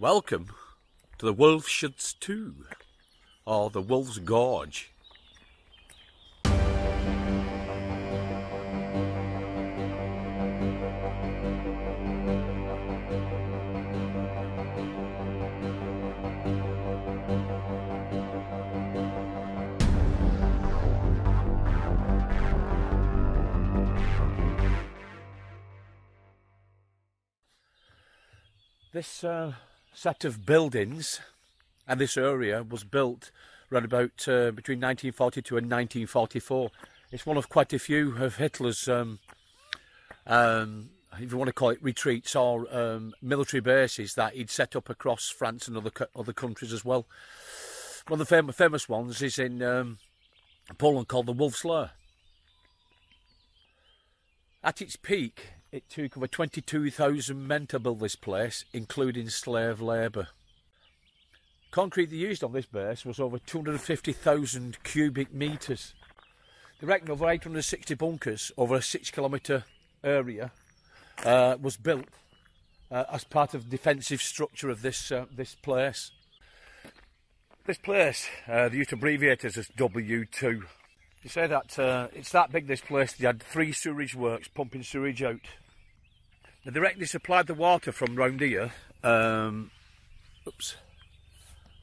Welcome to the Wolfschutz 2, or the Wolf's Gorge. This uh, set of buildings and this area was built around about uh, between 1942 and 1944. It's one of quite a few of Hitler's, um, um, if you want to call it retreats or um, military bases that he'd set up across France and other other countries as well. One of the fam famous ones is in um, Poland called the Wolf's Lair. At its peak, it took over 22,000 men to build this place, including slave labour. Concrete they used on this base was over 250,000 cubic metres. They reckon over 860 bunkers over a six kilometre area uh, was built uh, as part of the defensive structure of this uh, this place. This place, uh, they used to abbreviate it as W2. They say that uh, it's that big, this place, they had three sewage works pumping sewage out. They directly supplied the water from round here, um, oops,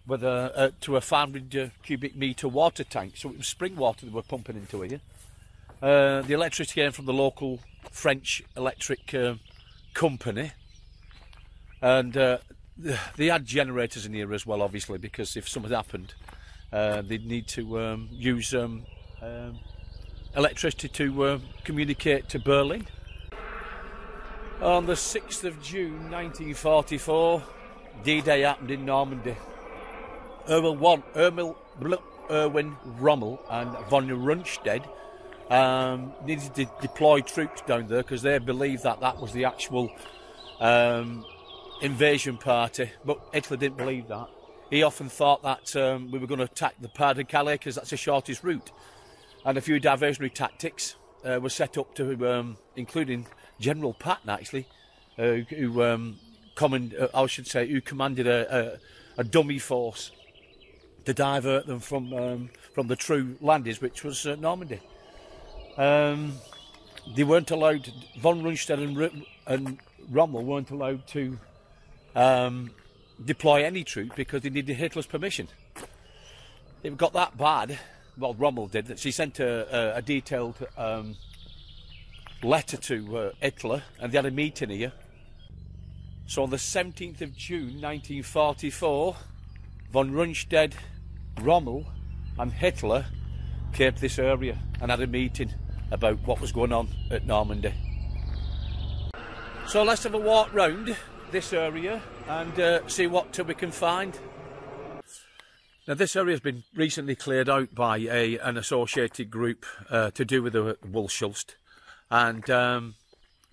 with a, uh, to a 500 uh, cubic metre water tank. So it was spring water they were pumping into here. Uh, the electricity came from the local French electric uh, company. And uh, they had generators in here as well, obviously, because if something happened, uh, they'd need to um, use um, um, electricity to uh, communicate to Berlin. On the 6th of June 1944, D-Day happened in Normandy. Erwin, Ermil, Erwin Rommel and von Rundstedt um, needed to deploy troops down there because they believed that that was the actual um, invasion party, but Hitler didn't believe that. He often thought that um, we were going to attack the Pas de Calais because that's the shortest route and a few diversionary tactics uh, were set up to, um, including General Patton actually, uh, who um, command, uh, I should say, who commanded a, a, a, dummy force to divert them from um, from the true landings, which was uh, Normandy. Um, they weren't allowed. Von Rundstedt and, and Rommel weren't allowed to um, deploy any troop because they needed Hitler's permission. It got that bad well, Rommel did, that she sent a, a, a detailed um, letter to uh, Hitler, and they had a meeting here. So on the 17th of June 1944, von Rundstedt, Rommel, and Hitler came to this area and had a meeting about what was going on at Normandy. So let's have a walk round this area and uh, see what we can find. Now, this area has been recently cleared out by a an associated group uh, to do with the Wolfschutz, and um,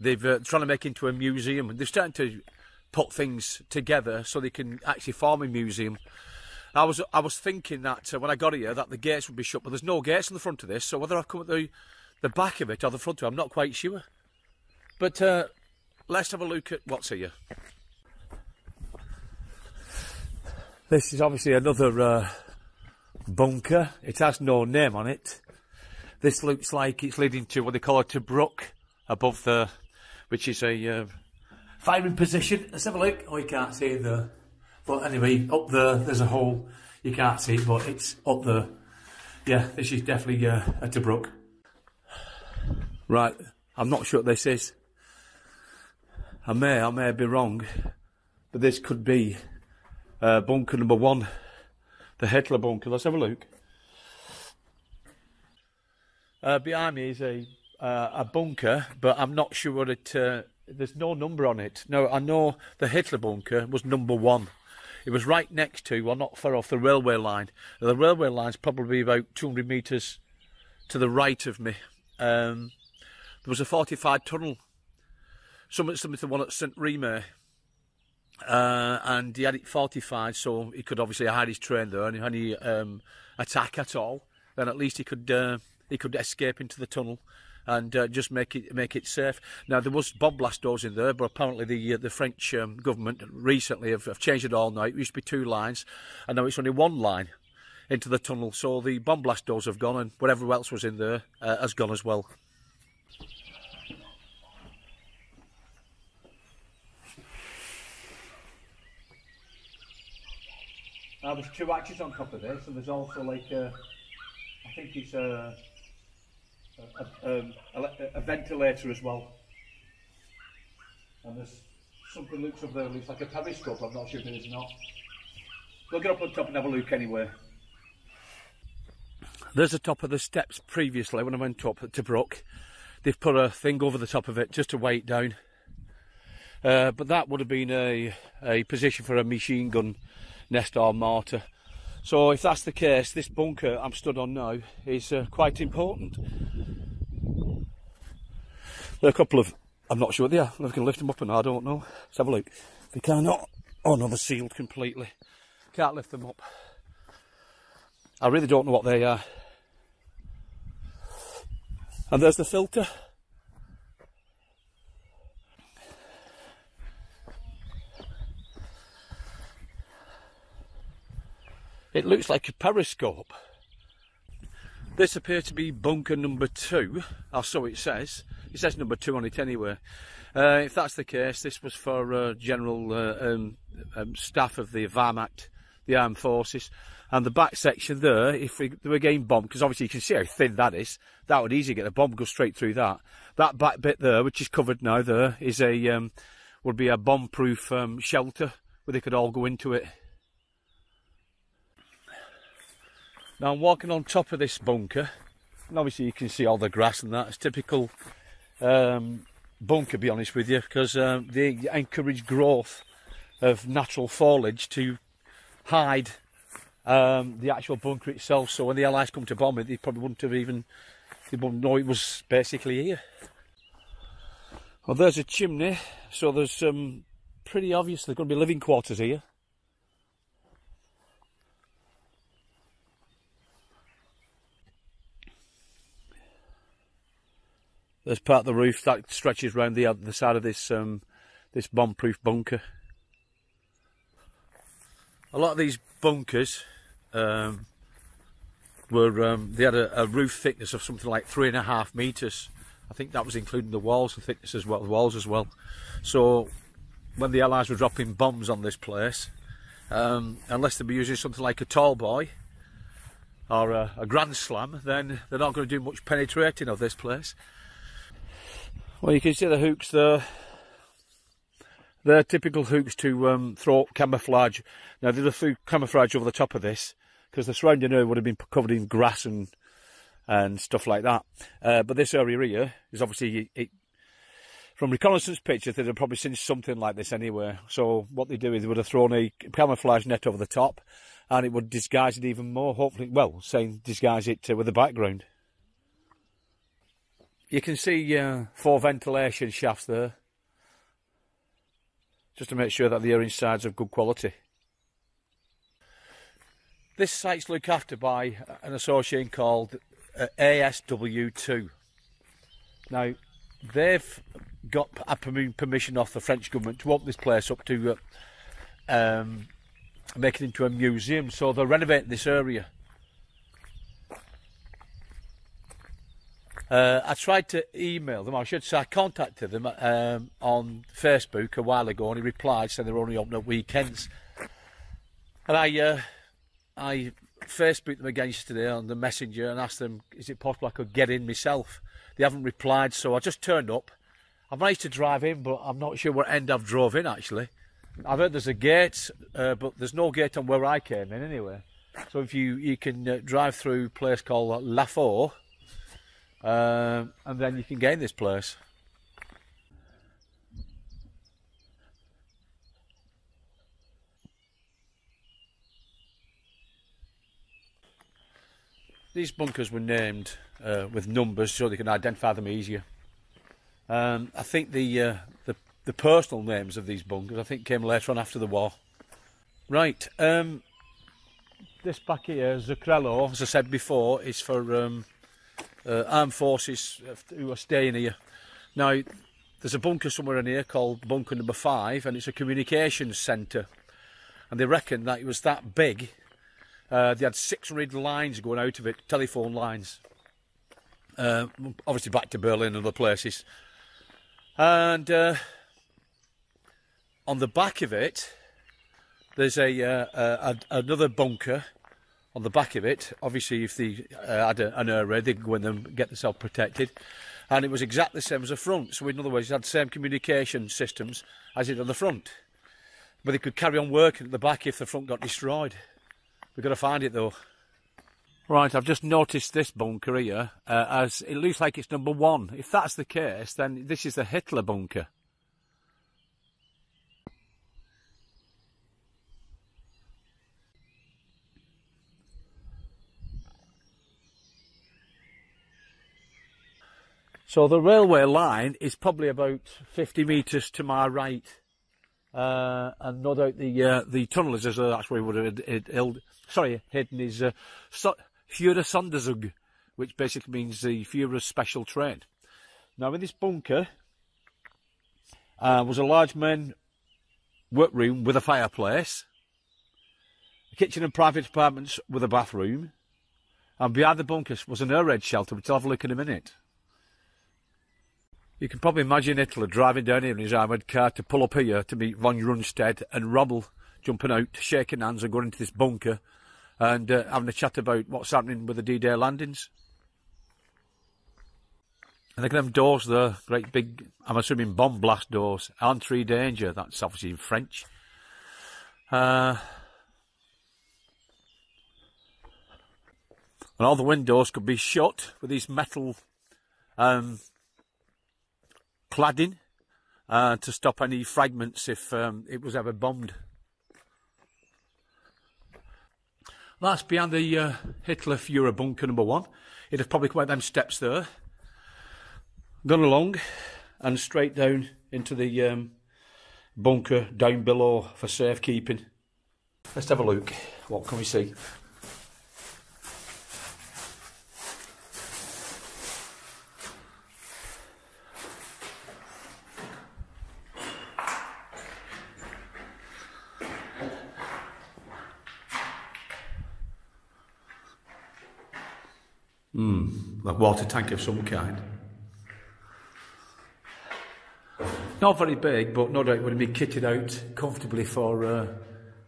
they've uh, trying to make it into a museum. and They're starting to put things together so they can actually form a museum. I was I was thinking that uh, when I got here that the gates would be shut, but there's no gates in the front of this. So whether I've come at the the back of it or the front of it, I'm not quite sure. But uh, let's have a look at what's here. This is obviously another uh, bunker. It has no name on it. This looks like it's leading to what they call a Tobruk above the, which is a uh, firing position. Let's have a look. Oh, you can't see the. But anyway, up there, there's a hole. You can't see it, but it's up there. Yeah, this is definitely uh, a Tobruk. Right, I'm not sure what this is. I may, I may be wrong, but this could be uh, bunker number one, the Hitler bunker. Let's have a look. Uh, behind me is a uh, a bunker, but I'm not sure what it. Uh, there's no number on it. No, I know the Hitler bunker was number one. It was right next to, well, not far off the railway line. The railway line's probably about 200 metres to the right of me. Um, there was a fortified tunnel, similar to the one at St Remy, Uh, and he had it 45, so he could obviously hide his train there. And any um, attack at all, then at least he could uh, he could escape into the tunnel and uh, just make it make it safe. Now there was bomb blast doors in there, but apparently the uh, the French um, government recently have, have changed it all now. It used to be two lines, and now it's only one line into the tunnel. So the bomb blast doors have gone, and whatever else was in there uh, has gone as well. Now there's two hatches on top of this, and there's also like a, I think it's a a, a, a, a, ventilator as well. And there's something looks up there, looks like a periscope, I'm not sure if it is or not. We'll get up on top and have a look anyway. There's the top of the steps previously when I went up Tobruk. They've put a thing over the top of it just to weigh it down. Uh, but that would have been a, a position for a machine gun nest or mortar. So if that's the case, this bunker I'm stood on now is uh, quite important. There are a couple of, I'm not sure what they are, if I can lift them up and I don't know. Let's have a look. They cannot, oh no, they're sealed completely. Can't lift them up. I really don't know what they are. And there's the filter. It looks like a periscope. This appears to be bunker number two, or so it says. It says number two on it anyway. Uh, if that's the case, this was for uh, general uh, um, um, staff of the Wehrmacht, the armed forces. And the back section there, if we, they were getting bombed, because obviously you can see how thin that is, that would easily get a bomb go straight through that. That back bit there, which is covered now there, is a um, would be a bomb-proof um, shelter where they could all go into it. Now I'm walking on top of this bunker, and obviously you can see all the grass and that. It's typical um, bunker, be honest with you, because um, they encourage growth of natural foliage to hide um, the actual bunker itself. So when the Allies come to bomb it, they probably wouldn't have even they wouldn't know it was basically here. Well, there's a chimney, so there's um, pretty obviously going to be living quarters here. There's part of the roof that stretches around the other side of this um, this bomb-proof bunker. A lot of these bunkers um, were um, they had a, a, roof thickness of something like three and a half meters. I think that was including the walls, the thickness as well, the walls as well. So when the Allies were dropping bombs on this place, um, unless they were using something like a Tallboy or a, a grand slam, then they're not going to do much penetrating of this place. Well, you can see the hooks there. They're typical hooks to um, throw camouflage. Now, they threw camouflage over the top of this because the surrounding area would have been covered in grass and and stuff like that. Uh, but this area here is obviously, it, from reconnaissance pictures, they'd have probably seen something like this anywhere. So what they do is they would have thrown a camouflage net over the top and it would disguise it even more, hopefully, well, saying disguise it uh, with the background. You can see uh, four ventilation shafts there, just to make sure that the air inside's of good quality. This site's looked after by an association called uh, ASW2. Now, they've got permission off the French government to open this place up to uh, um, make it into a museum, so they're renovating this area. Uh, I tried to email them, I should say I contacted them um, on Facebook a while ago and he replied saying they're only open at weekends. And I uh, I Facebooked them again yesterday on the messenger and asked them, is it possible I could get in myself? They haven't replied, so I just turned up. I managed to drive in, but I'm not sure what end I've drove in actually. I've heard there's a gate, uh, but there's no gate on where I came in anyway. So if you you can uh, drive through a place called Laffaux, uh, and then you can gain this place. These bunkers were named uh, with numbers so they can identify them easier. Um, I think the, uh, the, the personal names of these bunkers I think came later on after the war. Right, um, this back here, Zuccarello, as I said before, is for um, uh, armed forces who are staying here. Now, there's a bunker somewhere in here called Bunker Number Five, and it's a communications centre. And they reckon that it was that big. Uh, they had 600 lines going out of it, telephone lines. Uh, obviously back to Berlin and other places. And uh, on the back of it, there's a, uh, a, another bunker on the back of it. Obviously, if they uh, had a, an raid, they could go in and get themselves protected. And it was exactly the same as the front. So, in other words, it had the same communication systems as it on the front. But they could carry on working at the back if the front got destroyed. We've got to find it though. Right, I've just noticed this bunker here, uh, as it looks like it's number one. If that's the case, then this is the Hitler bunker. So the railway line is probably about 50 metres to my right. Uh, and no doubt the uh, the tunnel is uh, that's where he would have it, it, sorry hidden his uh, so, Führer which basically means the Führer's special train. Now in this bunker uh, was a large main workroom with a fireplace, a kitchen and private apartments with a bathroom, and behind the bunker was an air raid shelter, which I'll have a look in a minute. You can probably imagine Hitler driving down here in his armoured car to pull up here to meet von Rundstedt and Rommel jumping out, shaking hands and going into this bunker and uh, having a chat about what's happening with the D-Day landings. And look at them doors there, great big, I'm assuming bomb blast doors. Entry danger, that's obviously in French. Uh, and all the windows could be shut with these metal um, cladding uh, to stop any fragments if um, it was ever bombed. That's behind the uh, Hitler Fuhrer bunker number one. It'd have probably come out them steps there, gone along, and straight down into the um, bunker down below for safekeeping. Let's have a look. What can we see? A water tank of some kind. Not very big, but no doubt would have been kitted out comfortably for uh,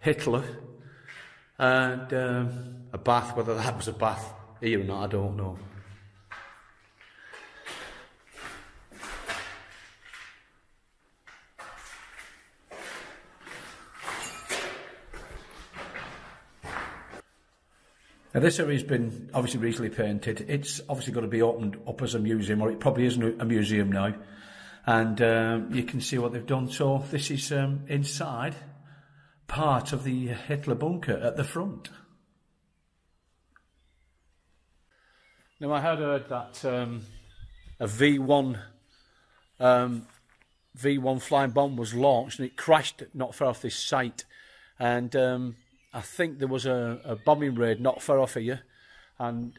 Hitler. And um, a bath, whether that was a bath here or not, I don't know. Now, this area's been obviously recently painted. It's obviously got to be opened up as a museum, or it probably is a museum now. And um, you can see what they've done. So this is um, inside part of the Hitler bunker at the front. Now, I had heard that um, a V1 um, V1 flying bomb was launched and it crashed not far off this site. And um, I think there was a, a bombing raid not far off here, and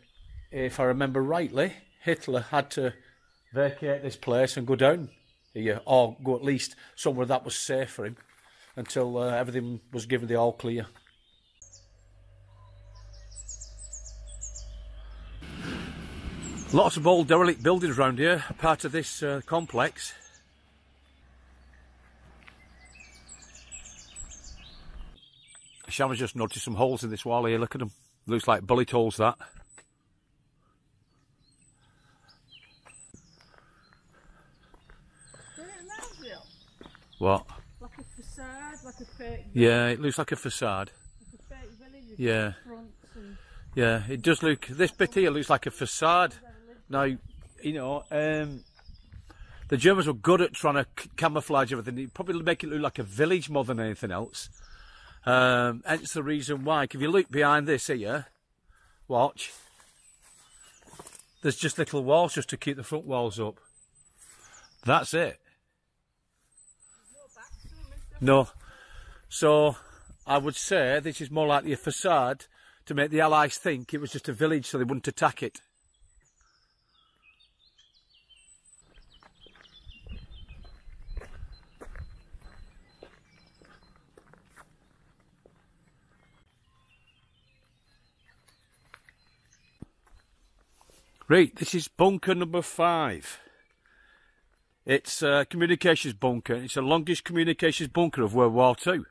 if I remember rightly, Hitler had to vacate this place and go down here, or go at least somewhere that was safe for him until uh, everything was given the all clear. Lots of old derelict buildings around here, part of this uh, complex. Shaman's just noticed some holes in this wall here. Look at them. Looks like bullet holes, that. What? Like a facade, like a fake. Yeah, it looks like a facade. Like a fake village yeah. And... Yeah, it does look. This bit here looks like a facade. Now, you know, um, the Germans were good at trying to camouflage everything. They probably make it look like a village more than anything else. Um, hence the reason why. If you look behind this here, watch, there's just little walls just to keep the front walls up. That's it. No. So I would say this is more likely a facade to make the Allies think it was just a village so they wouldn't attack it. Right, this is bunker number five. It's a communications bunker. It's the longest communications bunker of World War Two.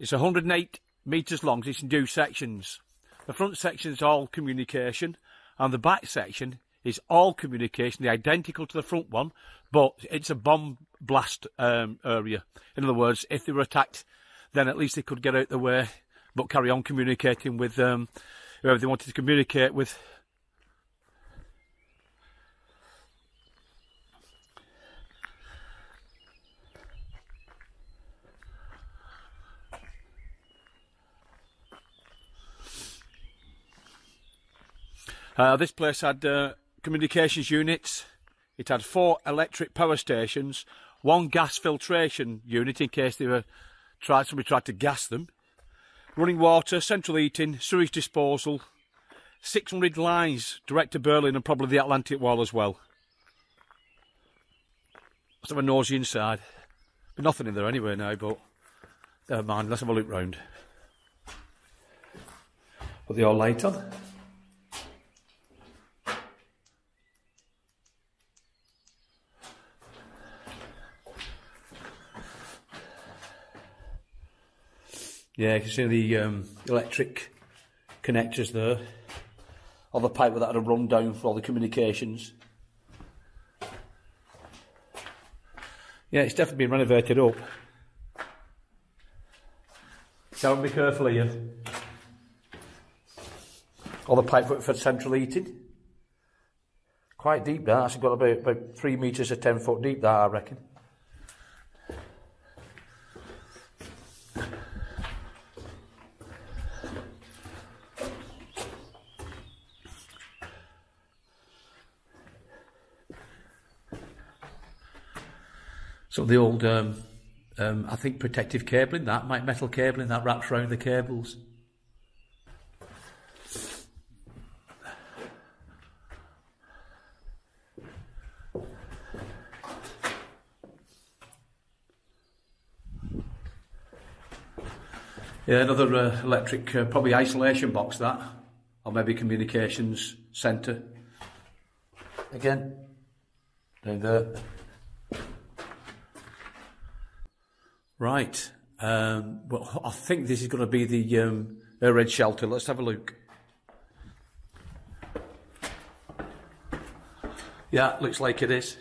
It's 108 metres long. It's in two sections. The front section is all communication, and the back section is all communication. Identical to the front one, but it's a bomb blast um, area. In other words, if they were attacked, then at least they could get out the way, but carry on communicating with um, whoever they wanted to communicate with. Uh, this place had uh, communications units. It had four electric power stations, one gas filtration unit in case they were tried somebody tried to gas them, running water, central heating, sewage disposal, 600 lines direct to Berlin and probably the Atlantic Wall as well. Let's have a nosy inside. But nothing in there anyway now, but never mind, let's have a look round. Put the old light on. Yeah, you can see the um, electric connectors there. All the pipe that had a run down for all the communications. Yeah, it's definitely been renovated up. So be careful here. All the pipe for central heating. Quite deep that, it's got about, about three metres or ten foot deep that I reckon. The old, um, um, I think, protective cabling, that might metal cabling that wraps around the cables. Yeah, another uh, electric, uh, probably isolation box that, or maybe communications centre. Again, down there. Right. Um, well, I think this is going to be the um, air raid shelter. Let's have a look. Yeah, looks like it is.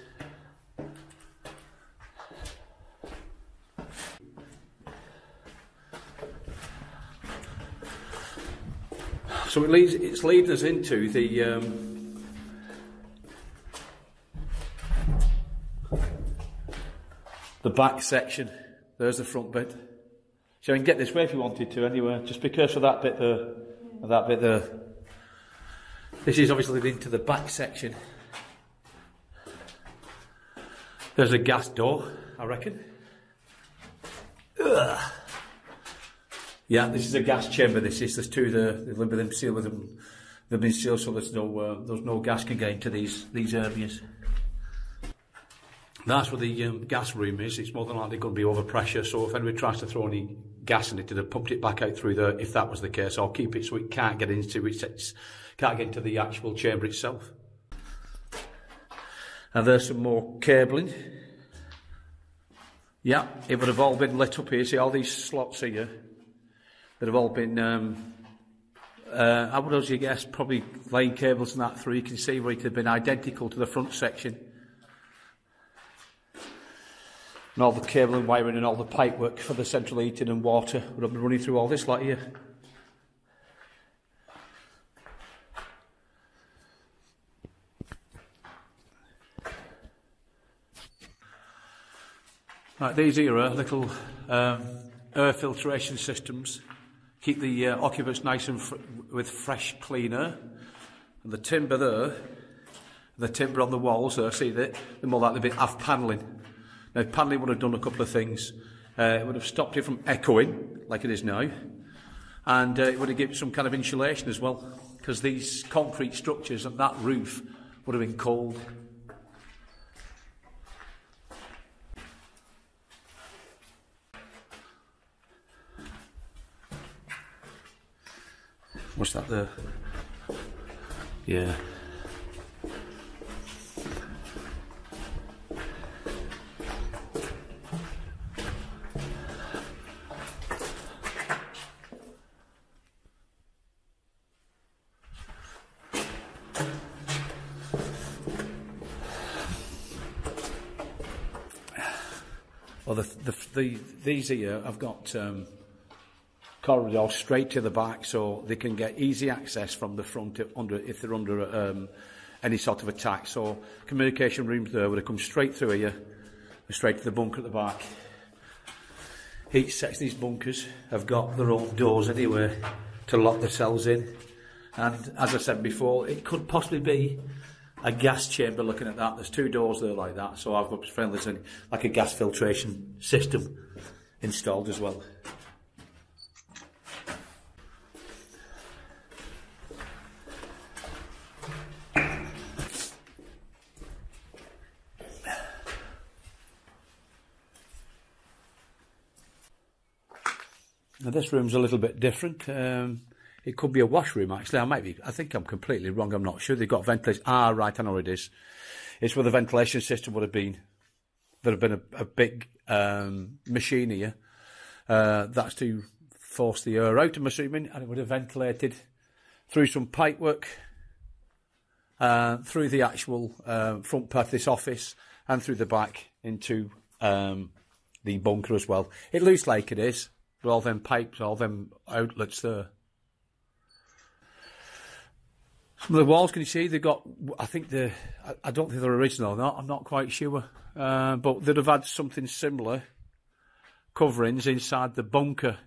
So it leads, it's leading us into the um, the back section. There's the front bit. So you can get this way if you wanted to anyway. Just be careful of that bit there. That bit there. This is obviously leading to the back section. There's a gas door, I reckon. Ugh. Yeah, this is a gas chamber. This is. There's two there. They've been sealed with them. They've been sealed so there's no uh, there's no gas can get into these these areas. That's where the um, gas room is. It's more than likely going to be overpressure. So if anybody tries to throw any gas in it, they'd pumped it back out through there. If that was the case, I'll keep it so it can't get into it. It's, can't get into the actual chamber itself. And there's some more cabling. Yeah, it would have all been lit up here. See all these slots here that have all been, um, uh, I would also guess, probably laying cables and that through. You can see where it have been identical to the front section. And all the cable and wiring and all the pipework for the central heating and water would have been running through all this lot here. Right, these here are little um, air filtration systems keep the uh, occupants nice and fr- with fresh, clean air. And the timber there, the timber on the walls there, see that they're more likely to have panelling. Now, panelling would have done a couple of things. Uh, it would have stopped it from echoing, like it is now, and uh, it would have given some kind of insulation as well, because these concrete structures and that roof would have been cold. What's that there? Yeah. or the, the, the, these here have got um, corridors straight to the back so they can get easy access from the front if, under, if they're under um, any sort of attack. So communication rooms there would have come straight through here and straight to the bunker at the back. Each section of these bunkers have got their own doors anyway to lock themselves in. And as I said before, it could possibly be a gas chamber looking at that. There's two doors there like that, so I've got friendlies and like a gas filtration system installed as well. Now this room's a little bit different. Um, it could be a washroom actually. I might be. I think I'm completely wrong. I'm not sure. They've got ventilation. Ah, right. I know it is. It's where the ventilation system would have been. There have been a, a big um, machine here. Uh, that's to force the air out. I'm assuming, and it would have ventilated through some pipework, uh, through the actual uh, front part of this office, and through the back into um, the bunker as well. It looks like it is. With all them pipes, all them outlets there. Some of the walls, can you see? They've got, I think the, I, I don't think they're original or not, I'm not quite sure. Uh, but they'd have had something similar coverings inside the bunker,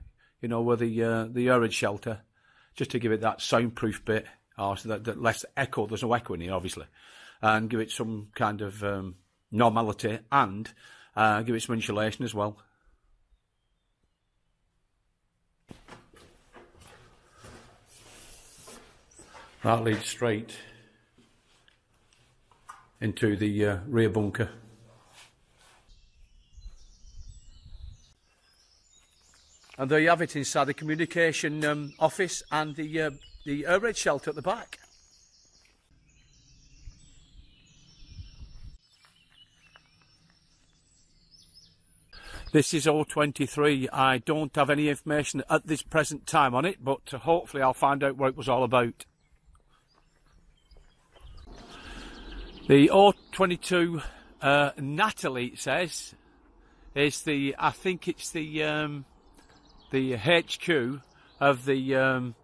you know, where the, uh, the air shelter, just to give it that soundproof bit, or so that, that less echo, there's no echo in here, obviously, and give it some kind of um, normality and uh, give it some insulation as well. That leads straight into the uh, rear bunker. And there you have it inside the communication um, office and the uh, the air raid shelter at the back. This is all 023. I don't have any information at this present time on it, but hopefully I'll find out what it was all about. The O22 uh, Natalie says is the I think it's the um, the HQ of the um,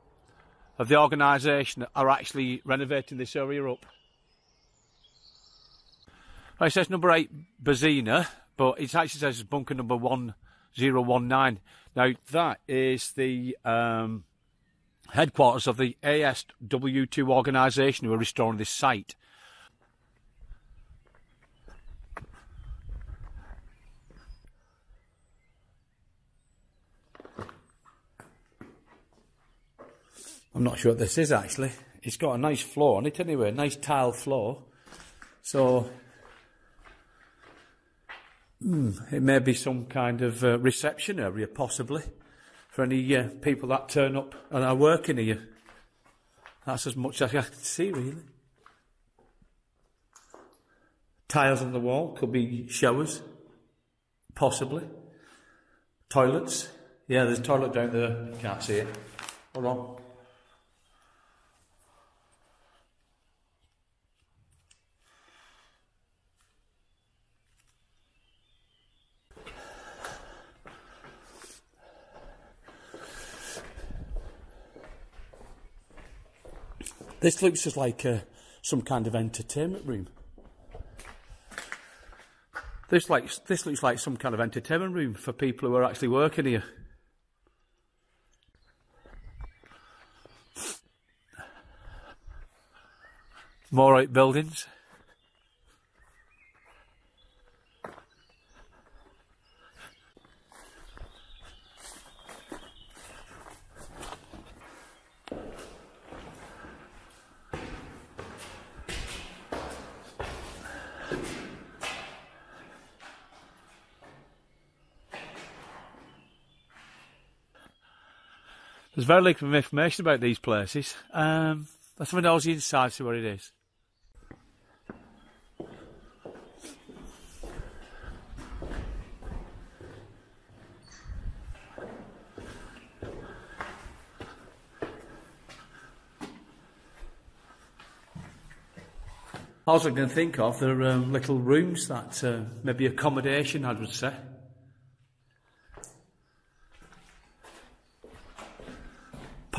of the organisation that are actually renovating this area up. It says number eight Bazina, but it actually says bunker number one zero one nine. Now that is the um, headquarters of the ASW2 organisation who are restoring this site. I'm not sure what this is actually. It's got a nice floor on it anyway, a nice tile floor. So mm, it may be some kind of uh, reception area, possibly, for any uh, people that turn up and are working here. That's as much as I can see, really. Tiles on the wall could be showers, possibly. Toilets. Yeah, there's a toilet down there. Can't see it. Hold on. This looks just like uh, some kind of entertainment room. This like this looks like some kind of entertainment room for people who are actually working here. More right buildings. There's very little information about these places. Um, Let's have a inside, see what it is. All I can think of, there are um, little rooms that uh, maybe accommodation, I would say.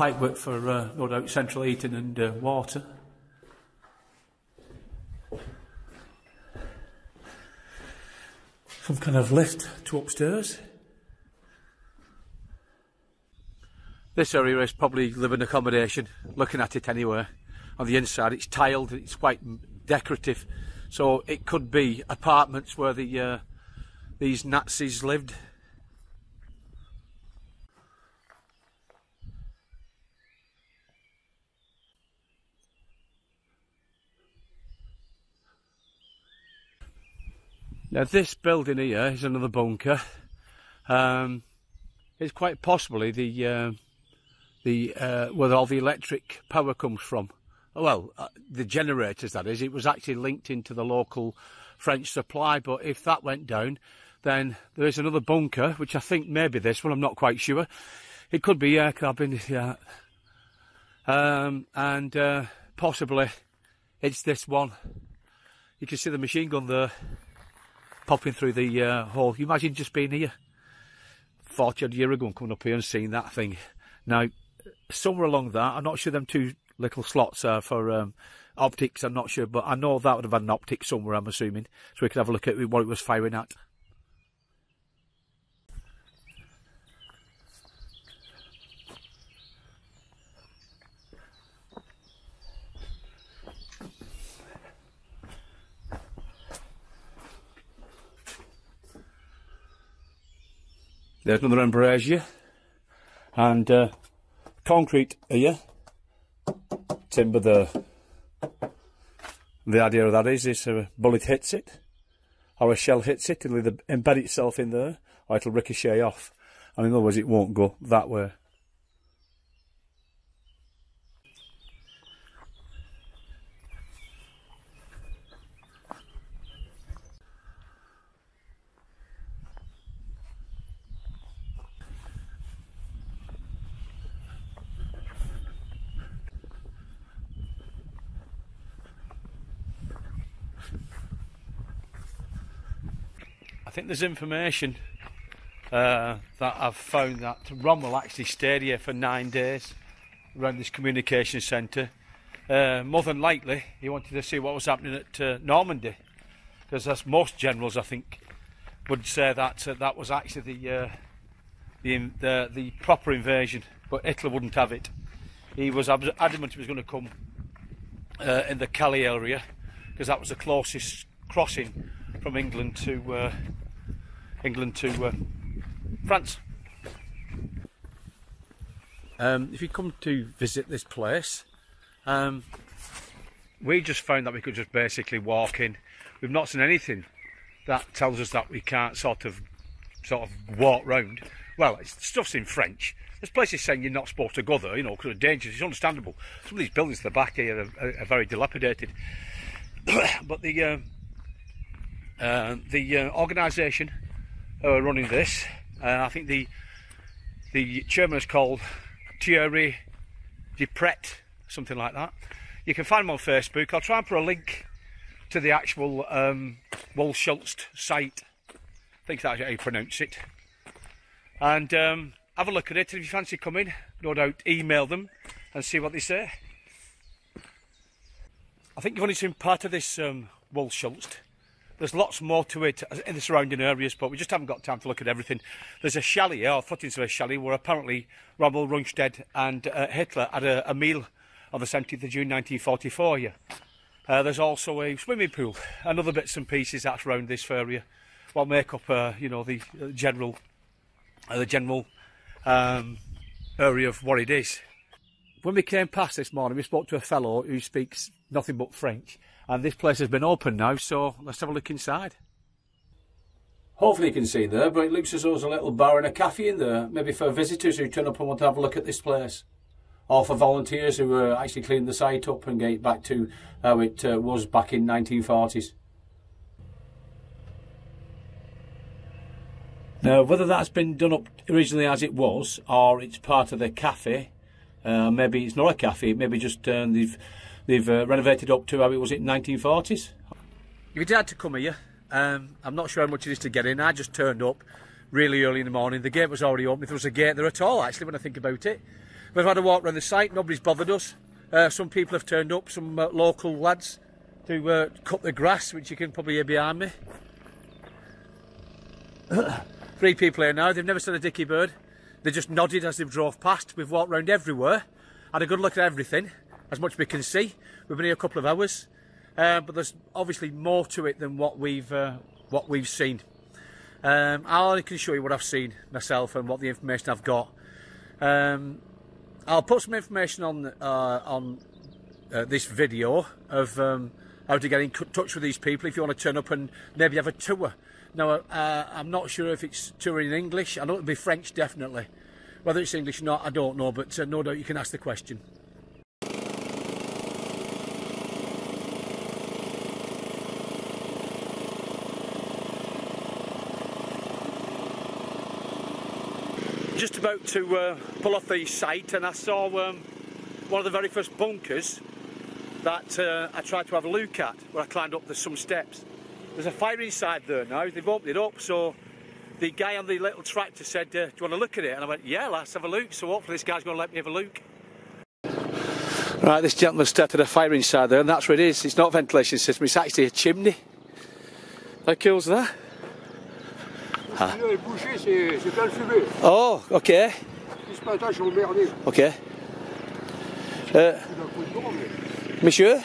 Pipework for uh, no doubt central heating and uh, water. Some kind of lift to upstairs. This area is probably living accommodation, looking at it anyway. On the inside, it's tiled, it's quite decorative, so it could be apartments where the uh, these Nazis lived. Now this building here is another bunker. Um, it's quite possibly the uh, the uh, where all the electric power comes from. Well, uh, the generators that is. It was actually linked into the local French supply, but if that went down, then there is another bunker, which I think maybe this one. I'm not quite sure. It could be air cabin, yeah, um, and uh, possibly it's this one. You can see the machine gun there popping through the uh. You imagine just being here 40 odd year ago and coming up here and seeing that thing. Now, somewhere along that, I'm not sure them two little slots are for um, optics, I'm not sure, but I know that would have had an optic somewhere, I'm assuming, so we could have a look at what it was firing at. There's another embrasure and uh, concrete here, timber there. The idea of that is, if a bullet hits it, or a shell hits it, it'll either embed itself in there, or it'll ricochet off. And in other words, it won't go that way. There's information uh, that I've found that Rommel actually stayed here for nine days around this communication centre. Uh, more than likely, he wanted to see what was happening at uh, Normandy, because as most generals, I think, would say that uh, that was actually the, uh, the, the the proper invasion, but Hitler wouldn't have it. He was adamant he was going to come uh, in the Calais area, because that was the closest crossing from England to England to uh, France. Um, if you come to visit this place, um, we just found that we could just basically walk in. We've not seen anything that tells us that we can't sort of sort of walk round. Well, it's, stuff's in French. There's places saying you're not supposed to go there, you know, because of dangerous. It's understandable. Some of these buildings at the back here are, are, are very dilapidated. but the uh, uh, the uh, organisation are running this. Uh, I think the the chairman is called Thierry Depret, something like that. You can find him on Facebook. I'll try and put a link to the actual um, Waldschultz site. I think that's how you pronounce it. And um, have a look at it. And if you fancy coming, no doubt email them and see what they say. I think you've only seen part of this um, Waldschultz. There's lots more to it in the surrounding areas, but we just haven't got time to look at everything. There's a chalet, or footings of a chalet, where apparently Rommel, Rundstedt and uh, Hitler had a, a, meal on the 17th of June 1944 here. Uh, there's also a swimming pool and other bits and pieces that's around this area. What make up, uh, you know, the uh, general, uh, the general um, area of what it is. When we came past this morning, we spoke to a fellow who speaks nothing but French and this place has been open now, so let's have a look inside. Hopefully you can see there, but it looks as though there's a little bar and a cafe in there, maybe for visitors who turn up and want to have a look at this place. or for volunteers who were actually cleaning the site up and get it back to how it uh, was back in 1940s. Now, whether that's been done up originally as it was, or it's part of the cafe, uh, maybe it's not a cafe, maybe just uh, they've they've uh, renovated up to how it was in 1940s. If you had to come here, um, I'm not sure how much it is to get in. I just turned up really early in the morning. The gate was already open. If there was a gate there at all, actually, when I think about it. We've had a walk around the site. Nobody's bothered us. Uh, some people have turned up, some uh, local lads, to uh, cut the grass, which you can probably hear behind me. Three people here now. They've never seen a dicky bird. They just nodded as they drove past. We've walked around everywhere, had a good look at everything, as much as we can see. We've been here a couple of hours, uh, but there's obviously more to it than what we've uh, what we've seen. Um, I can show you what I've seen myself and what the information I've got. Um, I'll put some information on uh, on uh, this video of um, how to get in touch with these people if you want to turn up and maybe have a tour. Now, uh, I'm not sure if it's touring in English. I know it'll be French, definitely. Whether it's English or not, I don't know, but uh, no doubt you can ask the question. About to uh, pull off the site, and I saw um, one of the very first bunkers that uh, I tried to have a look at, where I climbed up the, some steps. There's a fire inside there now. They've opened it up, so the guy on the little tractor said, uh, "Do you want to look at it?" And I went, "Yeah, let's have a look." So hopefully this guy's going to let me have a look. Right, this gentleman started a fire inside there, and that's what it is. It's not a ventilation system; it's actually a chimney. How cool's that? Ah. Oh, okay. Okay. Uh, monsieur,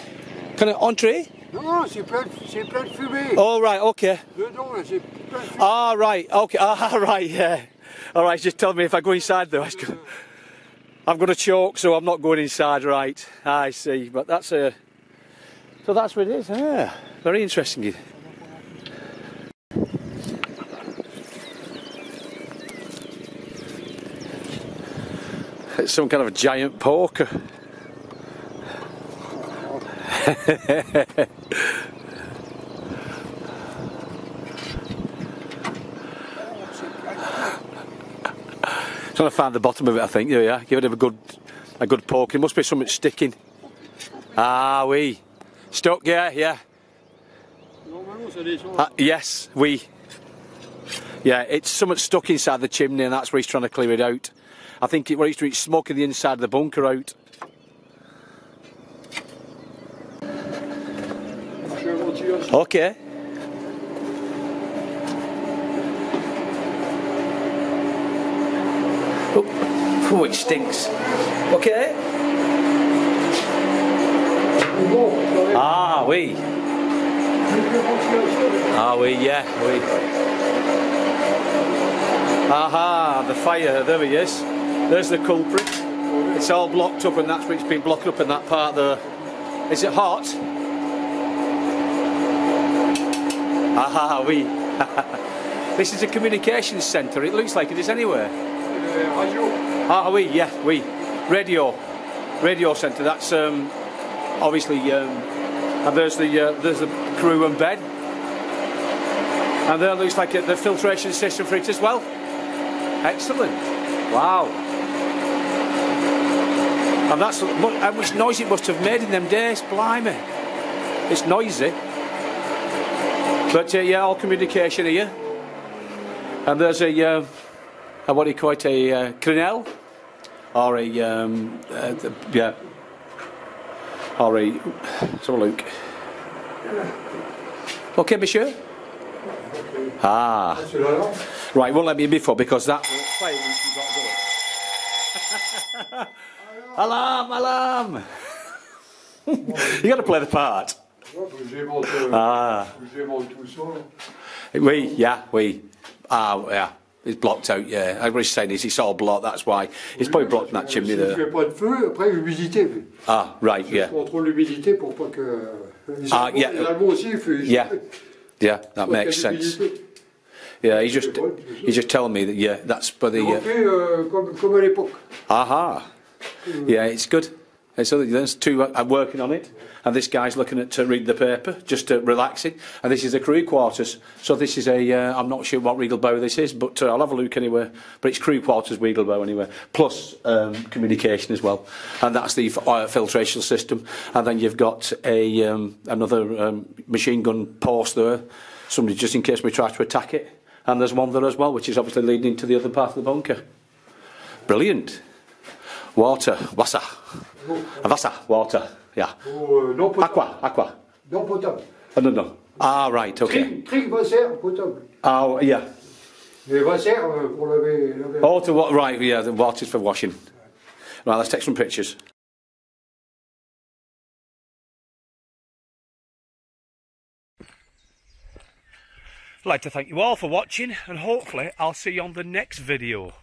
can I entree? Non, non, c'est plein, c'est plein de fumée. Oh, right, okay. Dedans, c'est plein de fumée. Ah, right, okay. Ah, right, yeah. All right, just tell me if I go inside though. I'm going to choke, so I'm not going inside, right. I see, but that's a. So that's what it is, yeah. Very interesting. It's some kind of a giant poker. Trying to find the bottom of it, I think. Yeah, yeah. Give it a good, a good poke. It must be something sticking. Ah, we stuck. Yeah, yeah. Uh, yes, we. Yeah, it's something stuck inside the chimney, and that's where he's trying to clear it out. I think it, what he's doing smoking the inside of the bunker out. Okay. Oh, oh, it stinks. Okay. Ah, oui. fais ventilation. Ah, oui, yeah, oui. Aha, the fire, there he is. There's the culprit. It's all blocked up, and that's what's been blocked up in that part there. Is it hot? Aha, oui. this is a communications centre. It looks like it is anywhere. Radio. Ah, oui, yeah, oui. Radio, radio centre. That's um, obviously, um, and there's the uh, there's the crew and bed, and there looks like uh, the filtration system for it as well. Excellent. Wow. And that's how much noise it must have made in them days. Blimey, it's noisy. But uh, yeah, all communication here. And there's a, uh, a what do you call it, a uh, crenelle, or a um, uh, the- yeah, or a. Let's have a look. Okay, monsieur. Ah, right. Won't let me before because that. alarm! Alarm! you got to play the part. Tu vois, faut que j'aimante, Ah, faut que j'aimante tout ça. we, yeah, we. Ah, yeah. It's blocked out, yeah. He's saying is it's all blocked, that's why. It's probably blocked in that chimney there. tu pas de feu, après l'humidité. Ah, right, Je yeah. contrôle l'humidité pour pas que. Ah, yeah. les Allemands aussi, ils font- Yeah. Yeah, that Faut qu'il y ait makes sense. Yeah, he's just he's just telling me that yeah, that's for the uh, euh, comme, comme à l'époque. aha. Yeah, it's good. So there's two uh, working on it, and this guy's looking at to read the paper, just uh, relaxing. And this is the crew quarters. So this is a, uh, I'm not sure what Regelbau this is, but uh, I'll have a look anyway. But it's crew quarters Regelbau anyway, plus um, communication as well. And that's the uh, filtration system. And then you've got a um, another um, machine gun post there, somebody just in case we try to attack it. And there's one there as well, which is obviously leading into the other part of the bunker. Brilliant. Water, Wasser. Wasser, water, yeah. Eau, euh, non. Aqua, aqua. Non potable. Oh, no, no. Ah, right, okay. Tri, tri Vasser, potable. Oh, yeah. Mais Vasser, euh, pour laver. laver. Water, wa- right, yeah, the water's for washing. Right, let's take some pictures. I'd like to thank you all for watching, and hopefully I'll see you on the next video.